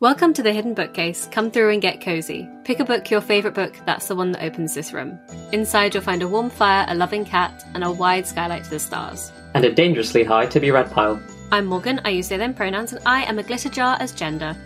Welcome to the Hidden Bookcase. Come through and get cozy. Pick a book, your favourite book, that's the one that opens this room. Inside, you'll find a warm fire, a loving cat, and a wide skylight to the stars. and a dangerously high to be red pile. I'm Morgan, I use they them pronouns, and I am a glitter jar as gender.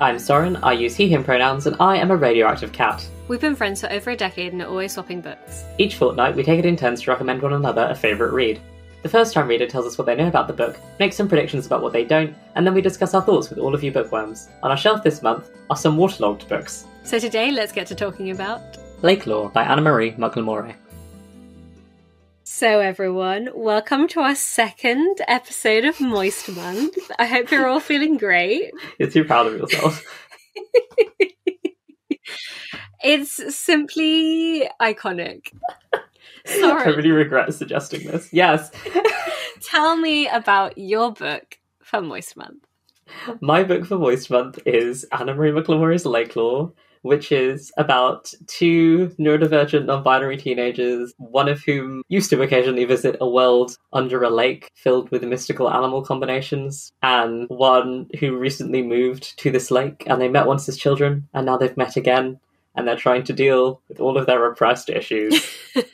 I'm Soren, I use he him pronouns, and I am a radioactive cat. We've been friends for over a decade and are always swapping books. Each fortnight, we take it in turns to recommend one another a favourite read. The first time reader tells us what they know about the book, makes some predictions about what they don't, and then we discuss our thoughts with all of you bookworms. On our shelf this month are some waterlogged books. So today, let's get to talking about. Lakelore by Anna Marie McLemore. So, everyone, welcome to our second episode of Moist Month. I hope you're all feeling great. You're too proud of yourself. It's simply iconic. I really regret suggesting this. Yes, Tell me about your book for Moist Month. my book for Moist Month is Anna Marie McLemore's Lakelore, which is about two neurodivergent non-binary teenagers, one of whom used to occasionally visit a world under a lake filled with mystical animal combinations, and one who recently moved to this lake and they met once as children, and now they've met again. And they're trying to deal with all of their repressed issues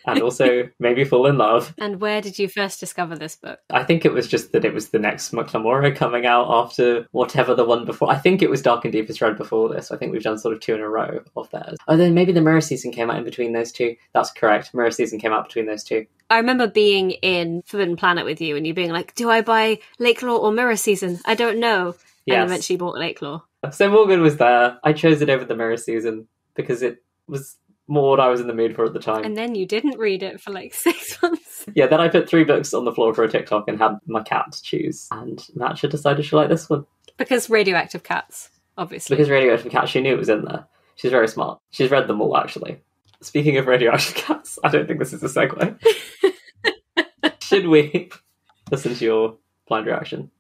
and also maybe fall in love. And where did you first discover this book? I think it was just that it was the next McLemore coming out after whatever the one before. I think it was Dark and Deepest Red before this. I think we've done sort of two in a row of theirs. Oh, then maybe the Mirror season came out in between those two. That's correct. Mirror season came out between those two. I remember being in Forbidden Planet with you and you being like, Do I buy Lakelore or Mirror Season? I don't know. Yes. And eventually bought Lakelore. So Morgan was there. I chose it over the Mirror season because it was more what I was in the mood for at the time. And then you didn't read it for like six months. yeah, then I put three books on the floor for a TikTok and had my cat choose. And Matcha decided she liked this one. Because radioactive cats, obviously. Because Radioactive cats, she knew it was in there. She's very smart. She's read them all, actually. Speaking of Radioactive Cats, I don't think this is a segue. Should we listen to your blind reaction?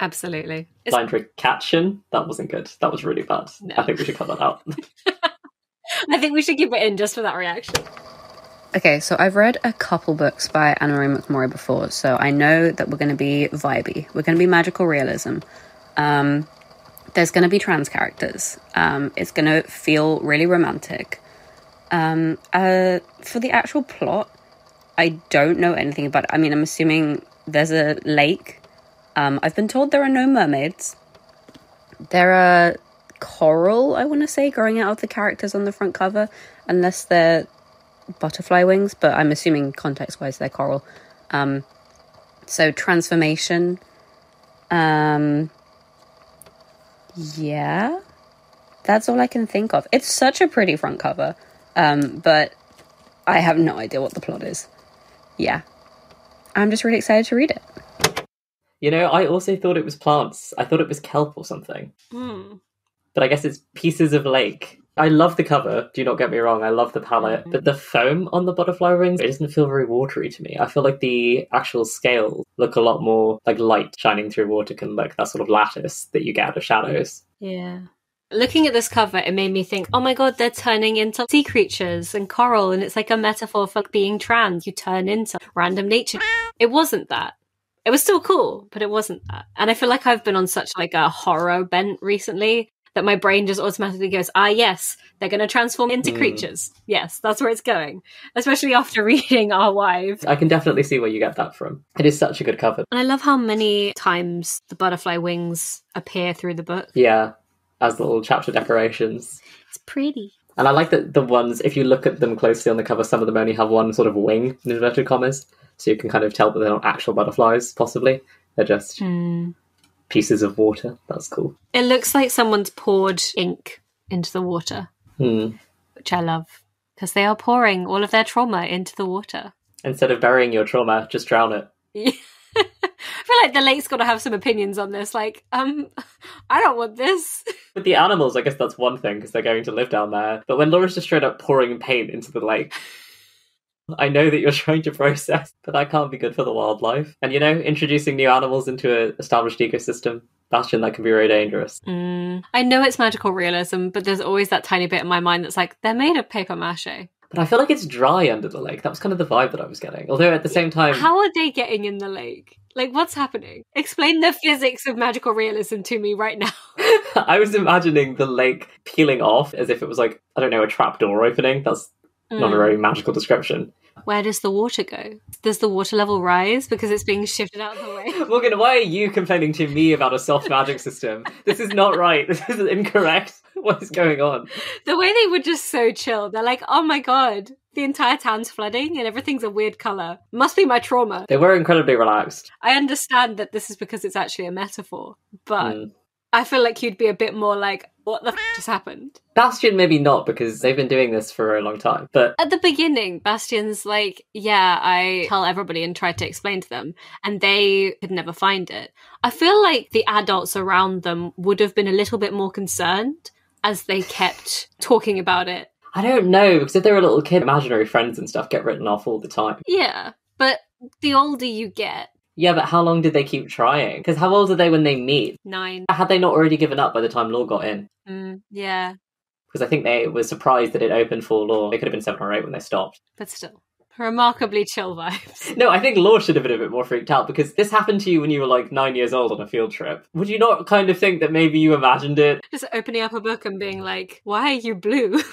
Absolutely. Blind reaction? That wasn't good. That was really bad. No. I think we should cut that out. I think we should keep it in just for that reaction. Okay, so I've read a couple books by Anna Marie McLemore before, so I know that we're going to be vibey. We're going to be magical realism. Um, there's going to be trans characters. Um, it's going to feel really romantic. Um, uh, for the actual plot, I don't know anything about it. I mean, I'm assuming there's a lake. Um, I've been told there are no mermaids. There are coral, I want to say, growing out of the characters on the front cover, unless they're butterfly wings, but I'm assuming context wise they're coral. Um, so transformation. Um, yeah, that's all I can think of. It's such a pretty front cover, um, but I have no idea what the plot is. Yeah, I'm just really excited to read it. you know, I also thought it was plants. I thought it was kelp or something. Hmm. But I guess it's pieces of lake. I love the cover, do not get me wrong, I love the palette, mm-hmm. but the foam on the butterfly wings, it doesn't feel very watery to me. I feel like the actual scales look a lot more like light shining through water can look, that sort of lattice that you get out of shadows. Yeah. Looking at this cover, it made me think, oh my god, they're turning into sea creatures and coral, and it's like a metaphor for being trans. You turn into random nature. It wasn't that. It was still cool, but it wasn't that. And I feel like I've been on such like a horror bent recently that my brain just automatically goes, ah, yes, they're going to transform into Mm. creatures. Yes, that's where it's going. Especially after reading Our Wives. I can definitely see where you get that from. It is such a good cover. And I love how many times the butterfly wings appear through the book. Yeah, as little chapter decorations. It's pretty. And I like that the ones, if you look at them closely on the cover, some of them only have one sort of wing, in inverted commas. So you can kind of tell that they're not actual butterflies, possibly. They're just Hmm. Pieces of water. That's cool. It looks like someone's poured ink into the water, Hmm. which I love because they are pouring all of their trauma into the water. Instead of burying your trauma, just drown it. I feel like the lake's got to have some opinions on this. Like, um, I don't want this. With the animals, I guess that's one thing because they're going to live down there. But when Laura's just straight up pouring paint into the lake, I know that you're trying to process, but that can't be good for the wildlife. And you know, introducing new animals into an established ecosystem, Bastion, that can be very dangerous. Mm. I know it's magical realism, but there's always that tiny bit in my mind that's like, they're made of paper mache. But I feel like it's dry under the lake. That was kind of the vibe that I was getting. Although at the same time, How are they getting in the lake? Like, what's happening? Explain the physics of magical realism to me right now. I was imagining the lake peeling off as if it was like, I don't know, a trapdoor opening. That's not a Mm. very magical description. Where does the water go? Does the water level rise because it's being shifted out of the way? Morgan, why are you complaining to me about a soft magic system? This is not right. This is incorrect. What is going on? the way they were just so chill. They're like, oh my god, the entire town's flooding and everything's a weird color. Must be my trauma. They were incredibly relaxed. I understand that this is because it's actually a metaphor, but Mm. I feel like you'd be a bit more like, what the f- just happened? Bastion, maybe not, because they've been doing this for a long time. But At the beginning, Bastion's like, yeah, I tell everybody and try to explain to them, and they could never find it. I feel like the adults around them would have been a little bit more concerned as they kept talking about it. I don't know, because if they're a little kid, imaginary friends and stuff get written off all the time. Yeah, but the older you get, Yeah, but how long did they keep trying? Because how old are they when they meet? nine, Had they not already given up by the time Lore got in? mm, yeah, Because I think they were surprised that it opened for Lore. They could have been seven or eight when they stopped. but still, remarkably chill vibes. No, I think Lore should have been a bit more freaked out because this happened to you when you were like nine years old on a field trip. Would you not kind of think that maybe you imagined it? Just opening up a book and being like, why are you blue?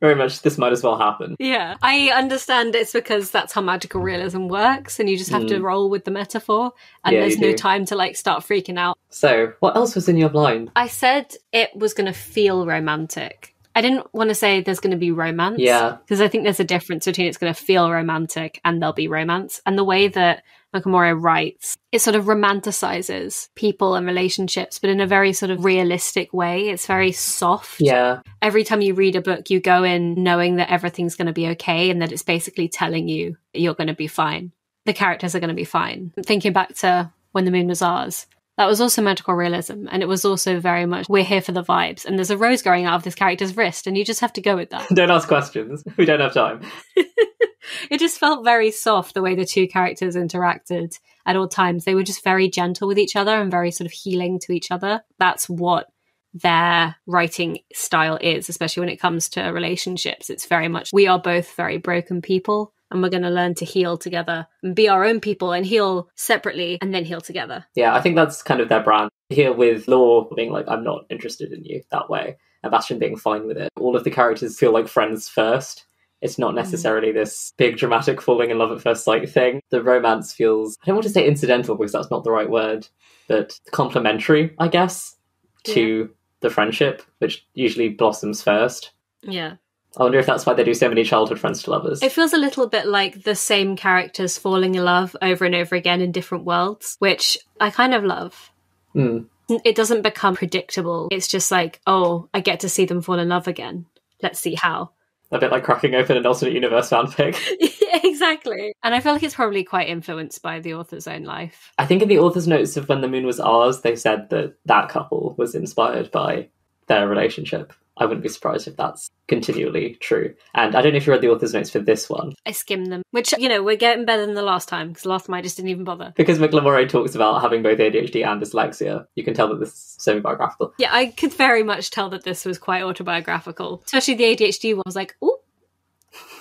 Very much, this might as well happen. Yeah, I understand it's because that's how magical realism works, and you just have to Mm. roll with the metaphor, and Yeah, there's no do. time to like start freaking out. So, what else was in your blind? I said it was going to feel romantic. I didn't want to say there's going to be romance. Yeah. Because I think there's a difference between it's going to feel romantic and there'll be romance. And the way that McLemore writes, it sort of romanticizes people and relationships, but in a very sort of realistic way. It's very soft. Yeah, every time you read a book, you go in knowing that everything's going to be okay and that it's basically telling you you're going to be fine. The characters are going to be fine. Thinking back to When the Moon Was Ours, that was also magical realism. And it was also very much, we're here for the vibes. And there's a rose growing out of this character's wrist, and you just have to go with that. don't ask questions. We don't have time. it just felt very soft the way the two characters interacted at all times. They were just very gentle with each other and very sort of healing to each other. That's what their writing style is, especially when it comes to relationships. It's very much we are both very broken people and we're going to learn to heal together and be our own people and heal separately and then heal together. Yeah, I think that's kind of their brand. Here with Lore being like, I'm not interested in you that way, and Bastion being fine with it. All of the characters feel like friends first. It's not mm. necessarily this big dramatic falling in love at first sight thing. The romance feels, I don't want to say incidental because that's not the right word, but complementary, I guess, to the friendship, which usually blossoms first. Yeah. I wonder if that's why they do so many childhood friends to lovers. It feels a little bit like the same characters falling in love over and over again in different worlds, which I kind of love. Hmm. It doesn't become predictable. It's just like, oh, I get to see them fall in love again. Let's see how. A bit like cracking open an alternate universe fanfic. exactly. And I feel like it's probably quite influenced by the author's own life. I think in the author's notes of When the Moon Was Ours, they said that that couple was inspired by their relationship. I wouldn't be surprised if that's continually true. And I don't know if you read the author's notes for this one, I skimmed them, which, you know, we're getting better than the last time because last time I just didn't even bother. because McLemore talks about having both ADHD and dyslexia. You can tell that this is semi-biographical. Yeah, I could very much tell that this was quite autobiographical, especially the ADHD one. I was like, oh,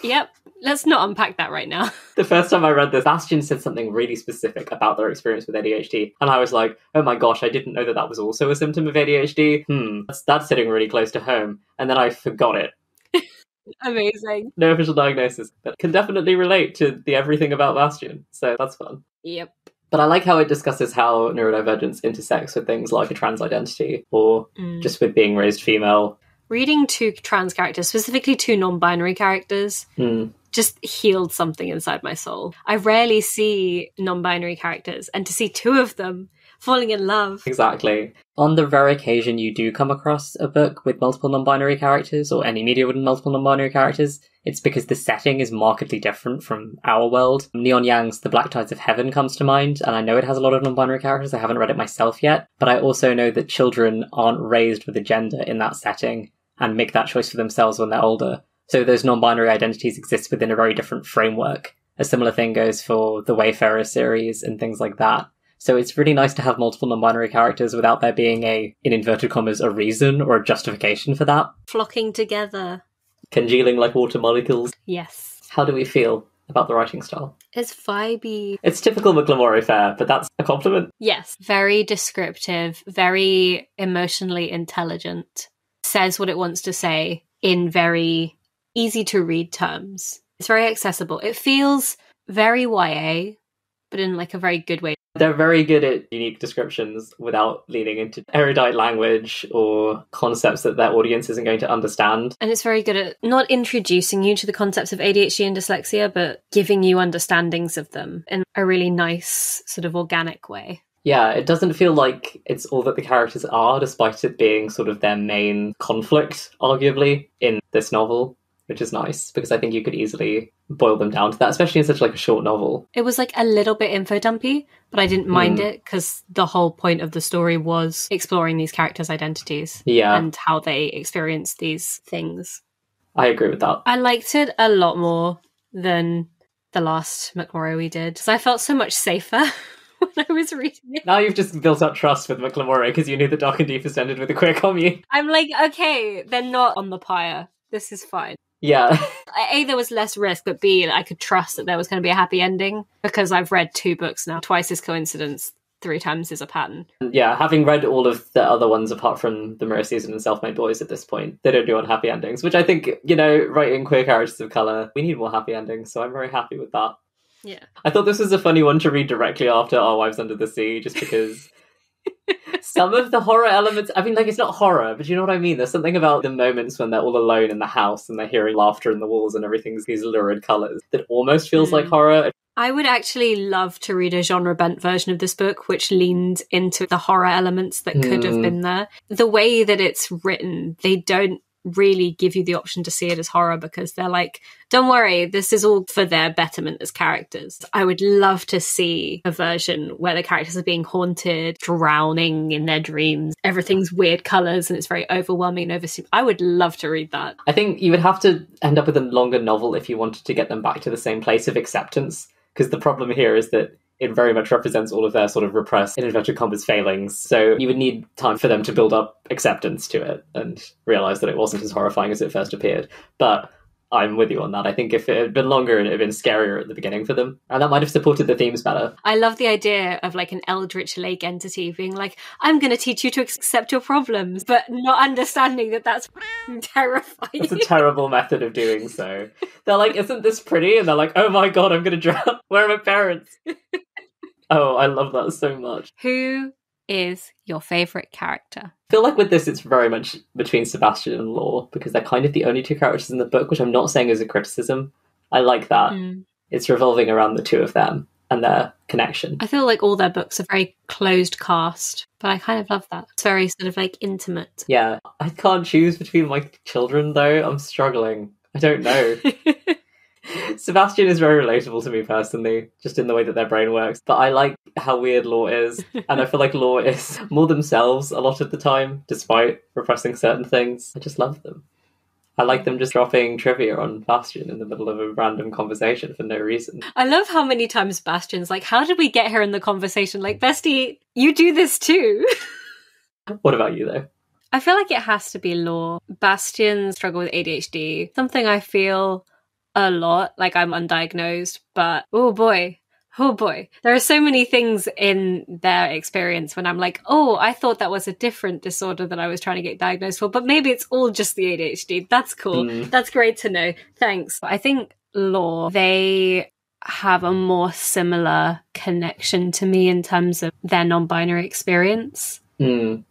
yep, let's not unpack that right now. The first time I read this, Bastion said something really specific about their experience with ADHD, and I was like, "Oh my gosh, I didn't know that that was also a symptom of ADHD." Hmm, that's, that's sitting really close to home, and then I forgot it. Amazing. No official diagnosis, but can definitely relate to the everything about Bastion, so that's fun. Yep. But I like how it discusses how neurodivergence intersects with things like a trans identity, or Mm. just with being raised female. Reading two trans characters, specifically two non binary characters, Hmm. just healed something inside my soul. I rarely see non binary characters, and to see two of them falling in love. Exactly. On the rare occasion you do come across a book with multiple non binary characters, or any media with multiple non binary characters, it's because the setting is markedly different from our world. Neon Yang's The Black Tides of Heaven comes to mind, and I know it has a lot of non binary characters. I haven't read it myself yet, but I also know that children aren't raised with a gender in that setting and make that choice for themselves when they're older. So those non binary identities exist within a very different framework. A similar thing goes for the Wayfarer series and things like that. So it's really nice to have multiple non-binary characters without there being a, in inverted commas, a reason or a justification for that. Flocking together. congealing like water molecules. Yes. How do we feel about the writing style? It's vibey. It's typical McLemore fare, but that's a compliment. Yes. Very descriptive, very emotionally intelligent, says what it wants to say in very easy to read terms. It's very accessible. It feels very YA, but in like a very good way. They're very good at unique descriptions without leaning into erudite language or concepts that their audience isn't going to understand. And it's very good at not introducing you to the concepts of ADHD and dyslexia, but giving you understandings of them in a really nice, sort of organic way. Yeah, it doesn't feel like it's all that the characters are, despite it being sort of their main conflict, arguably, in this novel which is nice because I think you could easily boil them down to that, especially in such like a short novel. It was like a little bit info dumpy, but I didn't mind Mm. it because the whole point of the story was exploring these characters' identities Yeah, and how they experience these things. I agree with that. I liked it a lot more than the last McLemore we did because I felt so much safer when I was reading it. Now you've just built up trust with McLemore because you knew the Dark and Deepest ended with a queer commune. I'm like, okay, they're not on the pyre. This is fine. Yeah, A, there was less risk, but B, I could trust that there was going to be a happy ending because I've read two books now. Twice is coincidence, three times is a pattern. yeah. Having read all of the other ones apart from the Mirror Season and Self Made Boys at this point, they don't do unhappy endings, which I think you know, writing queer characters of color, we need more happy endings. So I'm very happy with that. Yeah. I thought this was a funny one to read directly after Our Wives Under the Sea, just because some of the horror elements, I mean, like, it's not horror, but you know what I mean? There's something about the moments when they're all alone in the house and they're hearing laughter in the walls and everything's these lurid colours that almost feels like Mm. horror. I would actually love to read a genre bent version of this book, which leaned into the horror elements that could have Mm. been there. The way that it's written, they don't really give you the option to see it as horror because they're like, don't worry, this is all for their betterment as characters. I would love to see a version where the characters are being haunted, drowning in their dreams. Everything's weird colors and it's very overwhelming and overseen. I would love to read that. I think you would have to end up with a longer novel if you wanted to get them back to the same place of acceptance. Because the problem here is that it very much represents all of their sort of repressed, in inverted commas, failings. So you would need time for them to build up acceptance to it and realize that it wasn't as horrifying as it first appeared. But I'm with you on that. I think if it had been longer and it had been scarier at the beginning for them, and that might have supported the themes better. I love the idea of like an eldritch lake entity being like, I'm going to teach you to accept your problems, but not understanding that that's terrifying. It's a terrible method of doing so. They're like, isn't this pretty? And they're like, oh my god, I'm going to drown. Where are my parents? oh, I love that so much. Who is your favorite character? I feel like with this, it's very much between Sebastian and Lore because they're kind of the only two characters in the book, which I'm not saying is a criticism. I like that. Mm. It's revolving around the two of them and their connection. I feel like all their books are very closed cast, but I kind of love that. It's very sort of like intimate. Yeah, I can't choose between my children though. I'm struggling. I don't know. Sebastian is very relatable to me personally, just in the way that their brain works. But I like how weird Lore is, and I feel like Lore is more themselves a lot of the time, despite repressing certain things. I just love them. I like them just dropping trivia on Bastion in the middle of a random conversation for no reason. I love how many times Bastion's like, How did we get here in the conversation? Like, Bestie, you do this too. What about you though? I feel like it has to be Lore. Bastion's struggle with ADHD, something I feel a lot, like I'm undiagnosed, but oh boy, oh boy. There are so many things in their experience when I'm like, oh, I thought that was a different disorder that I was trying to get diagnosed for, but maybe it's all just the ADHD. That's cool. Mm. That's great to know. Thanks. I think Lore, they have a more similar connection to me in terms of their non binary experience. Mm,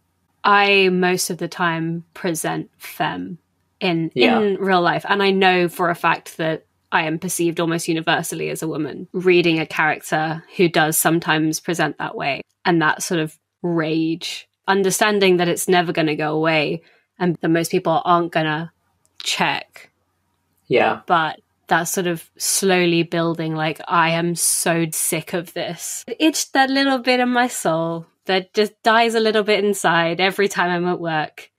I most of the time present femme in Yeah. in real life, and I know for a fact that I am perceived almost universally as a woman. Reading a character who does sometimes present that way, and that sort of rage, understanding that it's never going to go away, and that most people aren't going to check, yeah, but that sort of slowly building like i am so sick of this it itched that little bit in my soul that just dies a little bit inside every time i'm at work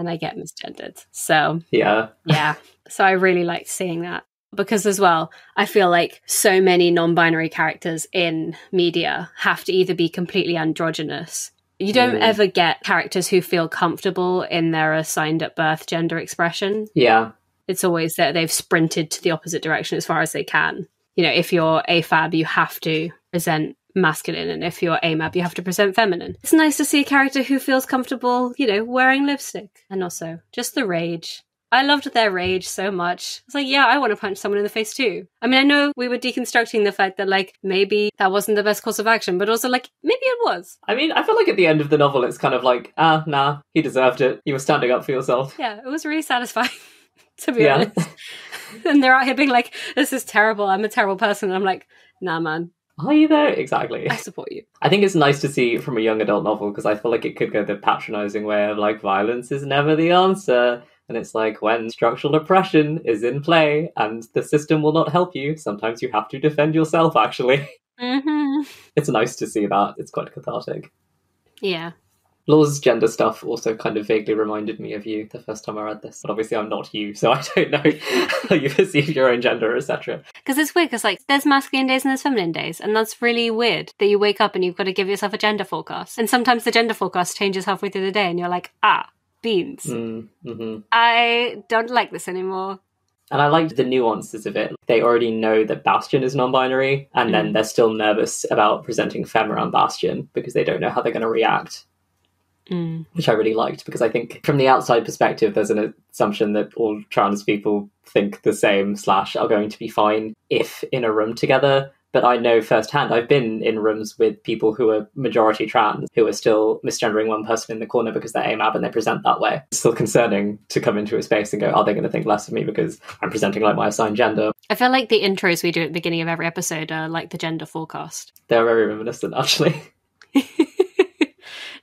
and i get misgendered so yeah. yeah so i really liked seeing that because as well i feel like so many non-binary characters in media have to either be completely androgynous you don't Mm. ever get characters who feel comfortable in their assigned at birth gender expression Yeah. It's always that they've sprinted to the opposite direction as far as they can. You know, if you're AFAB, you have to present masculine, and if you're AMAB, you have to present feminine. It's nice to see a character who feels comfortable, you know, wearing lipstick. And also, just the rage. I loved their rage so much. It's like, yeah, I want to punch someone in the face too. I mean, I know we were deconstructing the fact that, like, maybe that wasn't the best course of action, but also, like, maybe it was. I mean, I feel like at the end of the novel, it's kind of like, ah, nah, he deserved it. You were standing up for yourself. Yeah, it was really satisfying, to be Yeah. honest. and they're out here being like, this is terrible. I'm a terrible person. And I'm like, nah, man, Are you though? Exactly. I support you. I think it's nice to see from a young adult novel because I feel like it could go the patronizing way of like violence is never the answer. And it's like when structural oppression is in play and the system will not help you, sometimes you have to defend yourself, actually. hmm It's nice to see that. It's quite cathartic. Yeah. Lore's gender stuff also kind of vaguely reminded me of you the first time I read this. But obviously, I'm not you, so I don't know how you perceive your own gender, etc. Because it's weird, because, like, there's masculine days and there's feminine days. And that's really weird that you wake up and you've got to give yourself a gender forecast. And sometimes the gender forecast changes halfway through the day and you're like, ah, beans. Mm, hmm I don't like this anymore. And I liked the nuances of it. They already know that Bastion is non binary, and then Mm. they're still nervous about presenting Fem around Bastion because they don't know how they're going to react, Mm. which I really liked because I think from the outside perspective, there's an assumption that all trans people think the same, slash, are going to be fine if in a room together. But I know firsthand, I've been in rooms with people who are majority trans, who are still misgendering one person in the corner because they're AMAB and they present that way. It's still concerning to come into a space and go, are they going to think less of me because I'm presenting like my assigned gender? I feel like the intros we do at the beginning of every episode are like the gender forecast. They're very reminiscent, actually.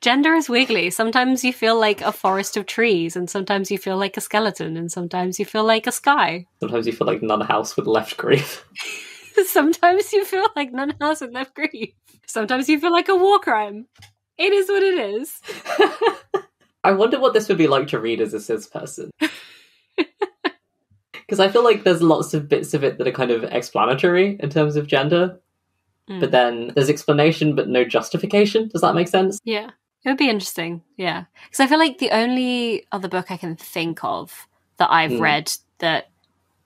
Gender is wiggly. Sometimes you feel like a forest of trees, and sometimes you feel like a skeleton, and sometimes you feel like a sky. Sometimes you feel like none house with left grief. sometimes you feel like none house with left grief. Sometimes you feel like a war crime. It is what it is. I wonder what this would be like to read as a cis person. Because I feel like there's lots of bits of it that are kind of explanatory in terms of gender, Mm. but then there's explanation but no justification. Does that make sense? Yeah. It would be interesting. Yeah. Because I feel like the only other book I can think of that I've Hmm. read that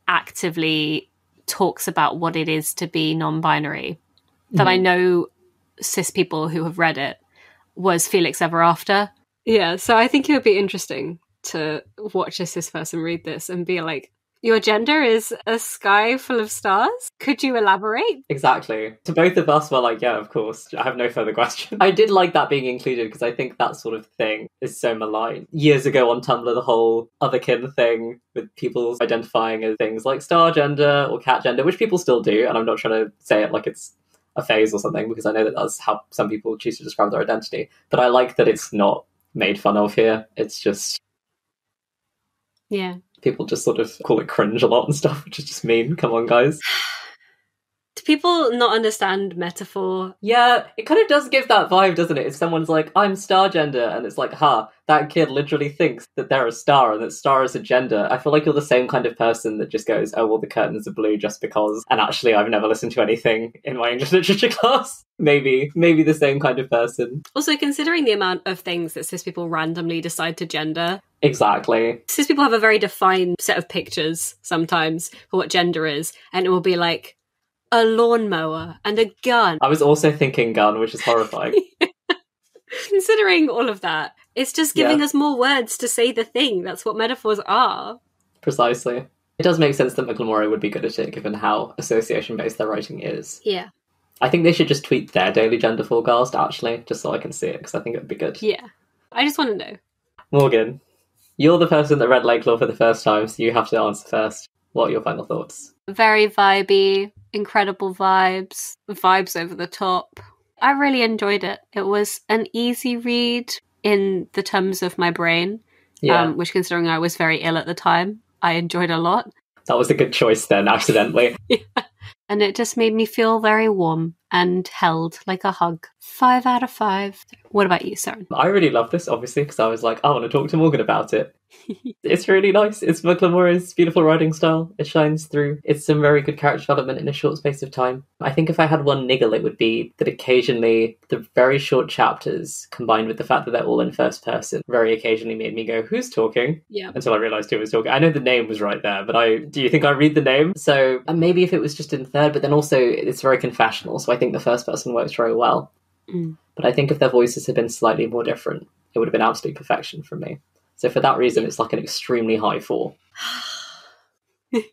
actively talks about what it is to be non binary, that I know cis people who have read it, was Felix Ever After. Yeah. So I think it would be interesting to watch a cis person read this and be like, your gender is a sky full of stars? Could you elaborate? Exactly. To both of us, we're like, yeah, of course. I have no further question. I did like that being included because I think that sort of thing is so malign. Years ago on Tumblr, the whole otherkin thing with people identifying as things like star gender or cat gender, which people still do, and I'm not trying to say it like it's a phase or something because I know that that's how some people choose to describe their identity. But I like that it's not made fun of here. It's just Yeah. People just sort of call it cringe a lot and stuff, which is just mean. Come on, guys. Do people not understand metaphor? Yeah, it kind of does give that vibe, doesn't it? If someone's like, I'm star gender, and it's like, ha, that kid literally thinks that they're a star and that star is a gender. I feel like you're the same kind of person that just goes, oh, well, the curtains are blue just because. And actually, I've never listened to anything in my English literature class. Maybe, maybe the same kind of person. Also, considering the amount of things that cis people randomly decide to gender, Exactly. cis people have a very defined set of pictures sometimes for what gender is, and it will be like a lawnmower and a gun. I was also thinking gun, which is horrifying. Considering all of that, it's just giving Yeah. us more words to say the thing. That's what metaphors are. Precisely. It does make sense that McLemore would be good at it, given how association based their writing is. Yeah. I think they should just tweet their daily gender forecast, actually, just so I can see it, because I think it would be good. Yeah. I just want to know. Morgan, you're the person that read Lakelore for the first time, so you have to answer first. What are your final thoughts? Very vibey, incredible vibes, vibes over the top. I really enjoyed it. It was an easy read in the terms of my brain, Yeah, um, which, considering I was very ill at the time, I enjoyed a lot. that was a good choice then, accidentally. yeah. And it just made me feel very warm and held like a hug. Five out of five. What about you, Soren? I really love this, obviously, because I was like, I want to talk to Morgan about it. it's really nice. It's McLemore's beautiful writing style. It shines through. It's some very good character development in a short space of time. I think if I had one niggle, it would be that occasionally the very short chapters, combined with the fact that they're all in first person, very occasionally made me go, "Who's talking?" Yeah. Until I realised who was talking. I know the name was right there, but I do you think I read the name? So and maybe if it was just in third, but then also it's very confessional. So I think the first person works very well. Mm. But I think if their voices had been slightly more different, it would have been absolute perfection for me. So for that reason, it's like an extremely high four.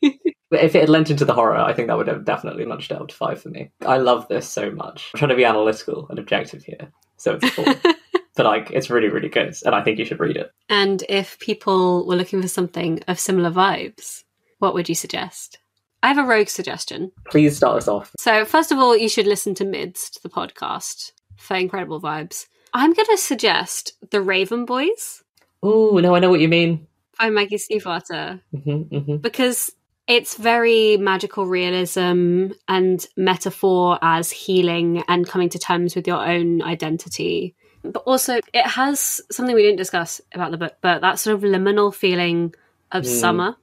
But if it had lent into the horror, I think that would have definitely nudged it up to five for me. I love this so much. I'm trying to be analytical and objective here, so it's four. but like, it's really, really good, and I think you should read it. and if people were looking for something of similar vibes, what would you suggest? I have a rogue suggestion. Please start us off. So, first of all, you should listen to Midst, the podcast, for incredible vibes. I'm going to suggest The Raven Boys Oh, no, I know what you mean. by Maggie Stiefvater hmm hmm because it's very magical realism and metaphor as healing and coming to terms with your own identity. But also, it has something we didn't discuss about the book, but that sort of liminal feeling of Mm. summer,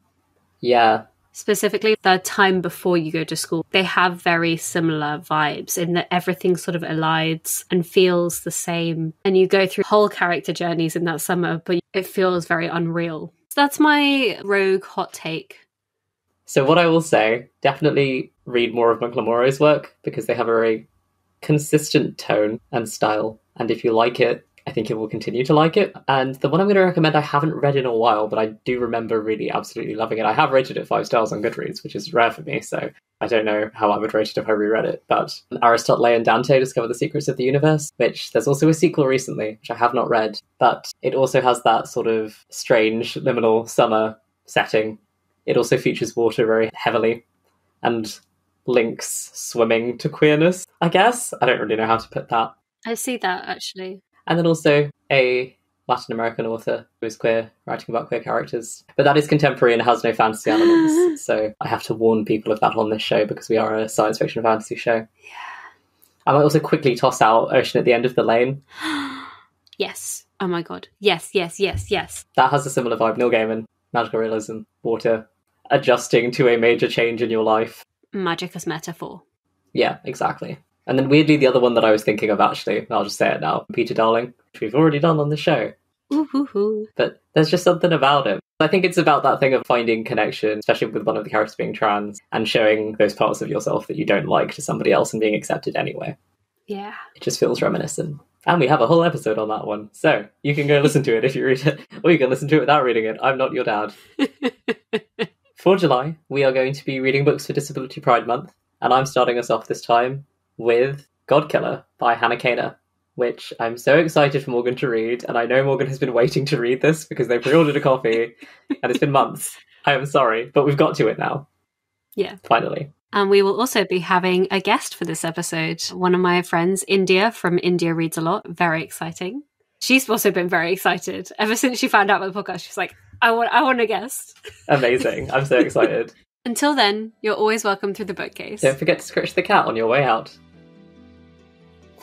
Yeah, specifically the time before you go to school. They have very similar vibes in that everything sort of aligns and feels the same. And you go through whole character journeys in that summer, but it feels very unreal. So that's my rogue hot take. So what I will say, definitely read more of McLemore's work because they have a very consistent tone and style. And if you like it, I think it will continue to like it. And the one I'm going to recommend I haven't read in a while, but I do remember really absolutely loving it. I have rated it five stars on Goodreads, which is rare for me, so I don't know how I would rate it if I reread it. But Aristotle and Dante discover the secrets of the universe, which there's also a sequel recently, which I have not read, but it also has that sort of strange liminal summer setting it also features water very heavily and links swimming to queerness, I guess. I don't really know how to put that. I see that actually. And then also a Latin American author who is queer, writing about queer characters. But that is contemporary and has no fantasy elements. so I have to warn people of that on this show because we are a science fiction fantasy show. Yeah. I might also quickly toss out Ocean at the End of the Lane. yes. Oh my god. Yes, yes, yes, yes. That has a similar vibe. Neil Gaiman, magical realism, water, adjusting to a major change in your life. Magic as metaphor. Yeah, exactly. And then weirdly, the other one that I was thinking of actually, I'll just say it now, Peter Darling, which we've already done on the show. Ooh, hoo, hoo. But there's just something about it. I think it's about that thing of finding connection, especially with one of the characters being trans, and showing those parts of yourself that you don't like to somebody else and being accepted anyway. Yeah. It just feels reminiscent. And we have a whole episode on that one. So you can go listen to it if you read it, or you can listen to it without reading it. I'm not your dad. For July, we are going to be reading books for Disability Pride Month, and I'm starting us off this time with Godkiller by Hannah Kaner, which I'm so excited for Morgan to read, and I know Morgan has been waiting to read this because they pre-ordered a copy, and it's been months. I am sorry, but we've got to it now. Yeah. Finally. And we will also be having a guest for this episode. One of my friends, India from India Reads a Lot. Very exciting. She's also been very excited. Ever since she found out about the podcast, she's like, I want I want a guest. Amazing. I'm so excited. Until then, you're always welcome through the bookcase. Don't forget to scratch the cat on your way out.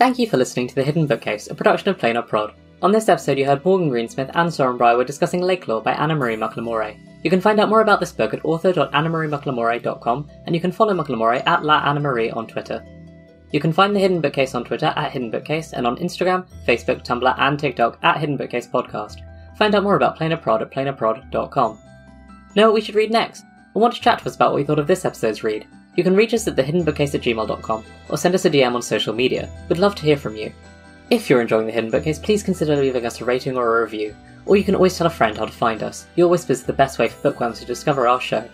Thank you for listening to The Hidden Bookcase, a production of Planar Prod. On this episode, you heard Morgan Greensmith and Soren Breyer discussing Lakelore by Anna Marie McLemore. You can find out more about this book at author.annamariemclemore.com, and you can follow McLemore at La Anna Marie on Twitter. You can find The Hidden Bookcase on Twitter at Hidden Bookcase, and on Instagram, Facebook, Tumblr, and TikTok at Hidden Bookcase Podcast. Find out more about Planar Prod at planarprod.com. Know what we should read next? Or want to chat to us about what you thought of this episode's read? You can reach us at thehiddenbookcase at gmail.com or send us a DM on social media. We'd love to hear from you. If you're enjoying The Hidden Bookcase, please consider leaving us a rating or a review. Or you can always tell a friend how to find us. Your whispers are the best way for bookworms to discover our show.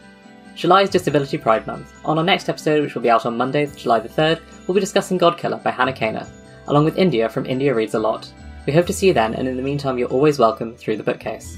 July is Disability Pride Month. On our next episode, which will be out on Monday, July the 3rd, we'll be discussing Godkiller by Hannah Kaner, along with India from India Reads a Lot. We hope to see you then, and in the meantime, you're always welcome through the bookcase.